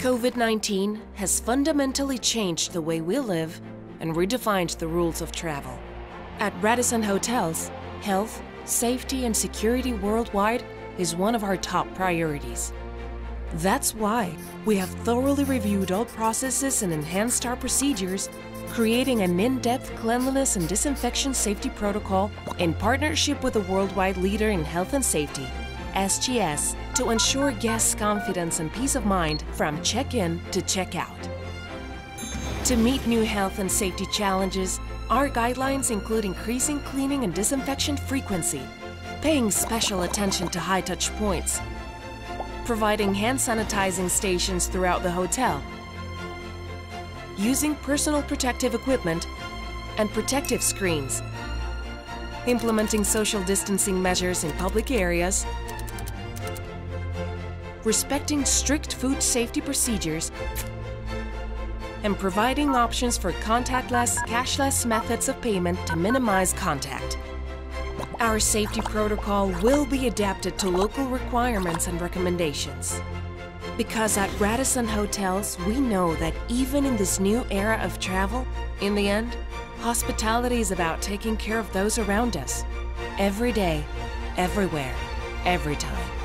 COVID 19 has fundamentally changed the way we live and redefined the rules of travel. At Radisson Hotels, health, safety, and security worldwide is one of our top priorities. That's why we have thoroughly reviewed all processes and enhanced our procedures, creating an in depth cleanliness and disinfection safety protocol in partnership with a worldwide leader in health and safety, SGS, to ensure guests' confidence and peace of mind from check in to check out. To meet new health and safety challenges, our guidelines include increasing cleaning and disinfection frequency, paying special attention to high touch points, providing hand sanitizing stations throughout the hotel, using personal protective equipment and protective screens, implementing social distancing measures in public areas, respecting strict food safety procedures, and providing options for contactless, cashless methods of payment to minimize contact. Our safety protocol will be adapted to local requirements and recommendations. Because at Radisson Hotels, we know that even in this new era of travel, in the end, hospitality is about taking care of those around us. Every day, everywhere, every time.